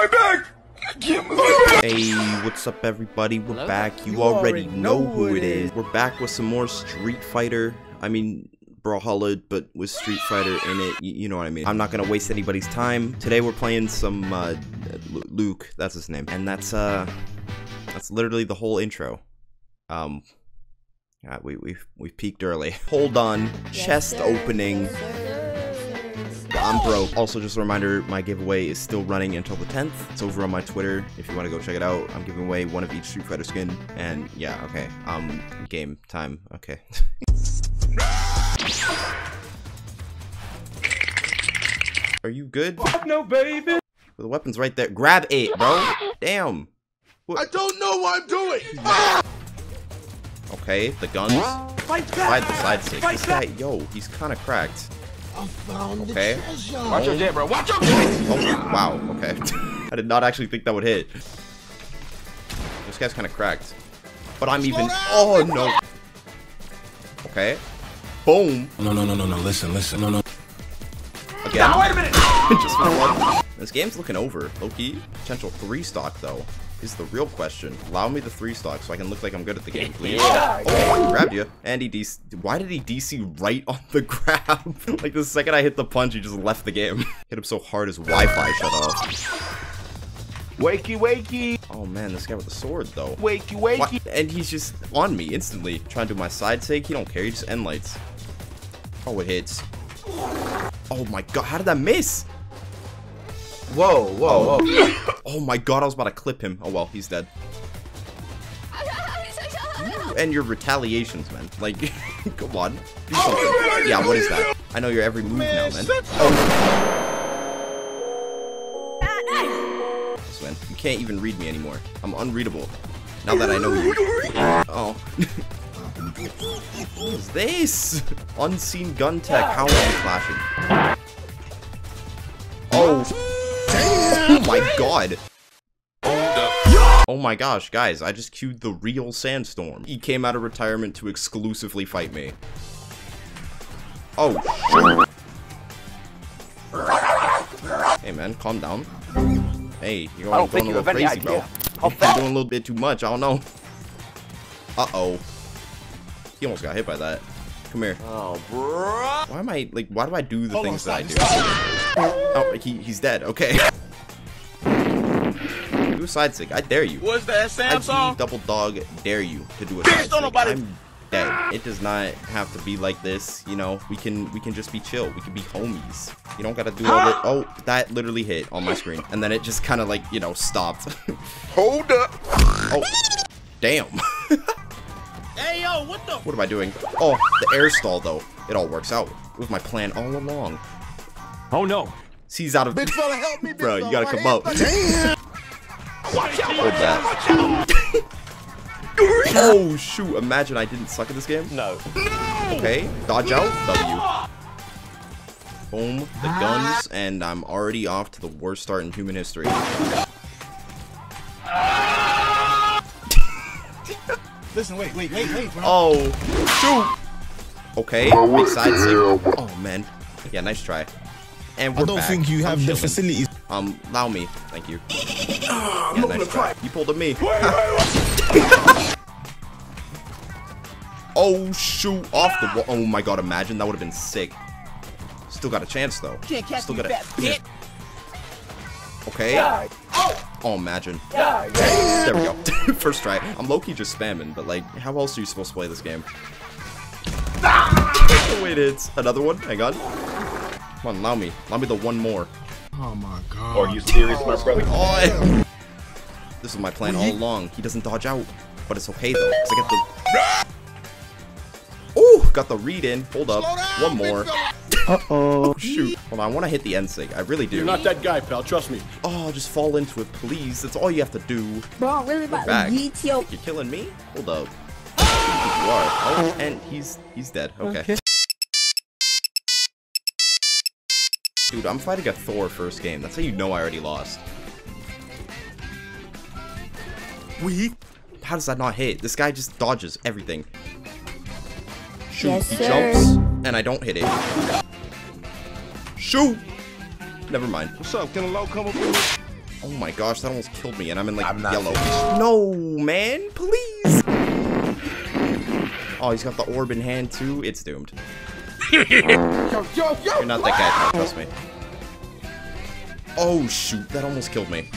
My back! I can't move. Hey, what's up everybody? We're Hello? back. You, You already, already know, know who who it it is. We're back with some more Street Fighter. I mean, Brawlhalla, but with Street Fighter in it. You, you know what I mean. I'm not gonna waste anybody's time. Today we're playing some uh, Luke. That's his name, and that's uh, that's literally the whole intro. Um, yeah, we we we peaked early. Hold on, chest opening. I'm broke. Also, just a reminder, my giveaway is still running until the 10th. It's over on my Twitter if you want to go check it out. I'm giving away one of each Street Fighter skin. And yeah, okay. Um, game time. Okay. Are you good? No, baby. The weapon's right there. Grab it, bro. Damn. I don't know what I'm doing. Okay, the guns. Fight Slide the side sig. Fight This guy, yo, he's kind of cracked. I found Okay. the treasure. Watch your jet, bro. Watch your jet. Oh, wow, okay. I did not actually think that would hit. This guy's kind of cracked. But I'm even. down, Oh, no. Okay. Boom. No, no, no, no, no. Listen, listen. No, no. Again. Wait a minute. Just for one. This game's looking over. Low-key. Potential three stock, though, is the real question. Allow me the three stock so I can look like I'm good at the game, please. Oh, grabbed you. And he DC. Why did he DC right on the grab? like the second I hit the punch, he just left the game. hit him so hard his Wi-Fi shut off. Wakey, wakey, Oh man, this guy with the sword though. wakey, What? wakey. And he's just on me instantly. Trying to do my side take. He don't care. He just end lights. Oh, it hits. Oh my god, how did that miss? Whoa, whoa, whoa. Oh my god, I was about to clip him. Oh well, he's dead. You and your retaliations, man. Like, come on. Do. Yeah, what is that? I know your every move now, man. Oh. This man, you can't even read me anymore. I'm unreadable. Now that I know you. Oh. what is this? Unseen gun tech. How are you flashing? My god. Oh my gosh, guys, I just queued the real Sandstorm. He came out of retirement to exclusively fight me. Oh. Hey man, calm down. Hey, you're I going, think going a little crazy, bro. how You're doing a little bit too much, I don't know. Uh-oh. He almost got hit by that. Come here. Oh, bro. Why am I, like, why do I do the on, things that I do? Oh, he, he's dead. Okay. do side sig. I dare you. What's that, I Samsung? double dog dare you to do a Bitch, side don't stick. nobody- I'm dead. It does not have to be like this. You know, we can we can just be chill. We can be homies. You don't gotta do all the. Oh, that literally hit on my screen, and then it just kind of like you know stopped. Hold up. oh, damn. Hey, yo, what the? what am I doing? Oh, the air stall though. It all works out. It was my plan all along. Oh no. He's out of. Big fella, help me, Bro, you gotta come My up. Damn. Watch out, Hold watch out, that. watch out. Oh shoot! Imagine I didn't suck at this game. No. Okay, dodge out. W. Boom, the guns, and I'm already off to the worst start in human history. Ah! Listen, wait, wait, wait, wait, bro. Oh, shoot! Okay, big side sig. Oh man, yeah, nice try. And we're I don't back. think you I'm have the chilling. facilities. Um, allow me. Thank you. Yeah, nice try. You pulled a me. oh shoot! Off the wall. Oh my god! Imagine that would have been sick. Still got a chance though. Can't catch Still me, got a. fat bitch. Okay. Oh, imagine. There we go. First try. I'm low-key just spamming, but like, how else are you supposed to play this game? Wait, it's another one. Hang on. Come on, allow me. Allow me the one more. Oh my god. Are you serious, my brother? Oh, this is my plan all along. He doesn't dodge out, but it's okay though, cause I get the. Ooh, got the read in. Hold up. Down, One more. big fella. Oh shoot. Hold on, I want to hit the end sig. I really do. You're not that guy, pal. Trust me. Oh, just fall into it, please. That's all you have to do. Bro, really about back. to yeet your You're killing me? Hold up. You are. Oh, and he's he's dead. Okay. Dude, I'm fighting a Thor first game. That's how you know I already lost. We? How does that not hit? This guy just dodges everything. Shoot, Yes, he sir. jumps, and I don't hit it. Shoot! Never mind. What's up? Can a low come up with me? Oh my gosh, that almost killed me, and I'm in like yellow. No, man, please. Oh, he's got the orb in hand too. It's doomed. Yo, yo, yo! You're not that guy, trust me. Oh shoot, that almost killed me.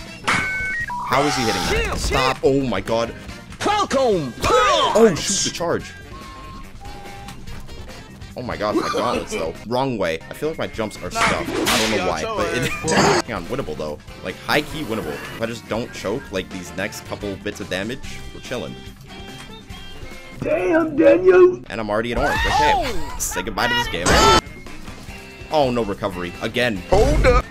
How is he hitting that? Stop! Oh my god. Falcon! Oh shoot, the charge. Oh my god, my gauntlets though. Wrong way. I feel like my jumps are stuck. I don't know why, but it's hang on, winnable though. Like high key winnable. If I just don't choke like these next couple bits of damage, we're chilling. Damn, Daniel. And I'm already in orange. Okay, say goodbye to this game. Oh, no recovery again. Hold up!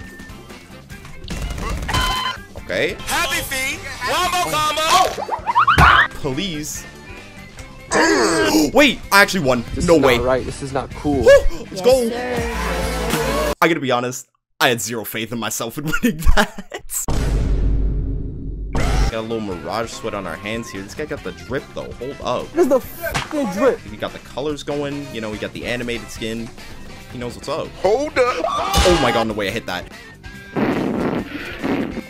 Okay, Happy feet! Wombo combo! please. Wait, I actually won. no way. Right, this is not cool. Let's go. I gotta be honest. I had zero faith in myself in winning that. Got a little mirage sweat on our hands here. This guy got the drip though. Hold up. This is the fucking drip. He got the colors going. You know, he got the animated skin. He knows what's up. Hold up! Oh my god, no way I hit that.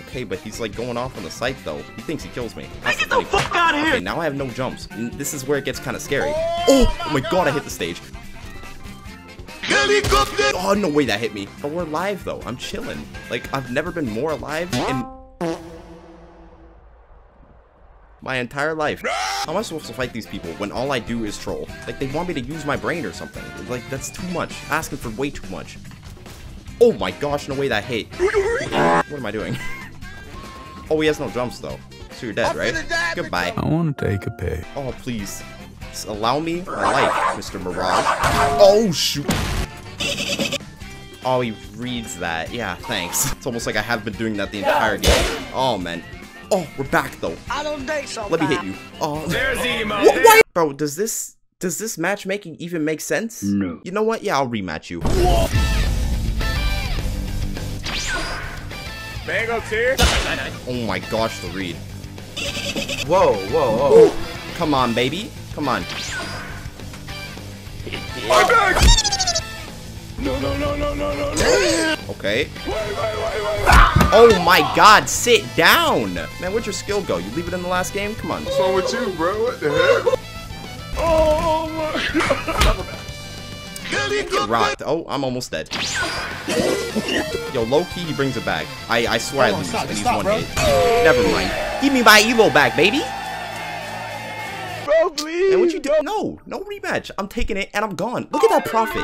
Okay, but he's like going off on the site though. He thinks he kills me. That's the funny part. out of Okay, now I have no jumps. This is where it gets kind of scary. Oh, oh my god, I hit the stage. Helicopter! Oh, no way that hit me. But we're live though. I'm chilling. Like, I've never been more alive in my entire life. How am I supposed to fight these people when all I do is troll? Like, they want me to use my brain or something. Like, that's too much. Asking for way too much. Oh my gosh, no way that hit. What am I doing? Oh, he has no jumps though. So you're dead, right? Goodbye. I want to take a pic. Oh, please. Just allow me my life, Mr. Mirage. Oh, shoot. Oh, he reads that. Yeah, thanks. It's almost like I have been doing that the entire game. Oh, man. Oh, we're back, though. I don't think so. Let me hit you. Oh. There's emo! Wh- Why? Bro, does this... Does this matchmaking even make sense? No. You know what? Yeah, I'll rematch you. Mango tear! Oh my gosh, the read. Whoa, whoa, whoa. Come on, baby. Come on. My back! No, no, no, no, no, no, no! Okay. Oh my god, sit down! Man, where'd your skill go? You leave it in the last game? Come on. What's wrong with you, bro? What the heck? Oh my god! Get rocked. Oh, I'm almost dead. Yo, low key, he brings it back. I, I swear I Hold lose, stop, and he's stop, one bro. hit. Never mind. Give me my elo back, baby. Bro, please! And what you do? No, no rematch. I'm taking it and I'm gone. Look at that profit.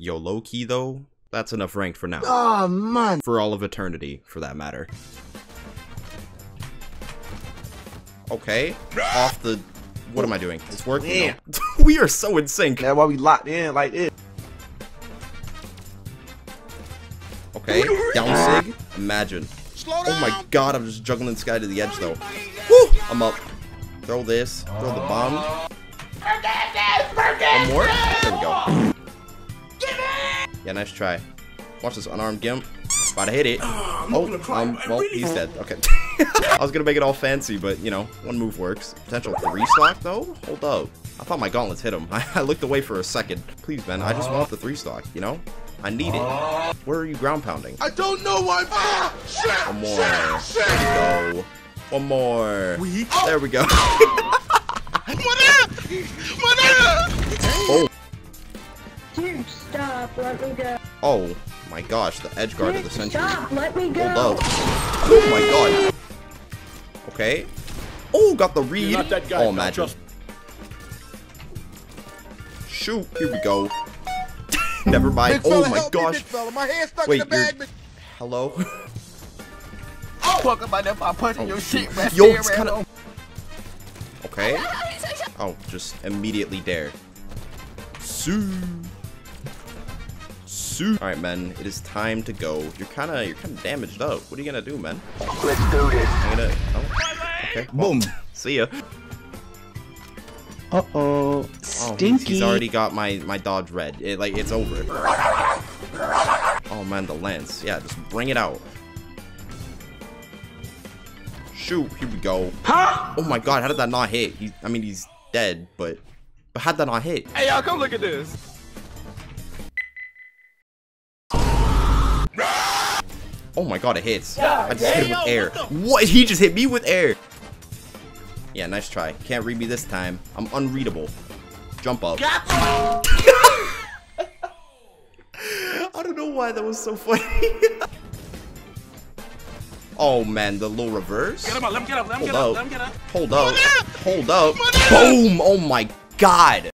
Yo, low key though, that's enough ranked for now. Oh, man. For all of eternity, for that matter. Okay, off the. What am I doing? It's working. though. we are so in sync. That's why we locked in like this. Okay, down ah. sig. Imagine. Oh my god, I'm just juggling this guy to the edge though. Woo! I'm up. Throw this. Throw the bomb. One more. There we go. Yeah, nice try. Watch this unarmed gimp. About to hit it. Oh, um, well, he's dead. Okay. I was gonna make it all fancy, but you know, one move works. Potential three stock though? Hold up. I thought my gauntlets hit him. I, looked away for a second. Please, Ben, I just want the three stock, you know? I need it. Where are you ground pounding? I don't know why. Ah, shit! One more. There we go. One more. There we go. What up? What up? oh, Dude, stop, let me go. oh my gosh, the edge guard of the century. Stop, let me go. Hold up. Oh my god. Okay. Oh, got the read. You're not that guy, oh, pal. imagine. Trust Shoot, here we go. Never mind. Big Oh my help me, gosh. big fella. My hand stuck Wait, in the you're- bag. big- Hello? Fuck about that by punching oh, your shit, man. Yo, it's kind of. Okay. Oh, just immediately dare. Sue. Sue. All right, man. It is time to go. You're kind of you're kind of damaged up. What are you gonna do, man? Let's do this. I'm gonna. Oh. Okay. Boom. See ya. Uh-oh. Oh, he's, he's already got my my dodge red. It, like it's over. Oh man, the lens. Yeah, just bring it out. Shoot, here we go. Oh my god, how did that not hit? He, I mean, he's dead, but but how'd that not hit? Hey, y'all, come look at this. Oh my god, it hits. I just hit him with air. What? He just hit me with air. Yeah, nice try. Can't read me this time. I'm unreadable. Jump up. I don't know why that was so funny. oh man, the little reverse. Get him up, let him get up, let him Hold get up, up. let him get up. Hold up. Hold up. Boom! Oh my god.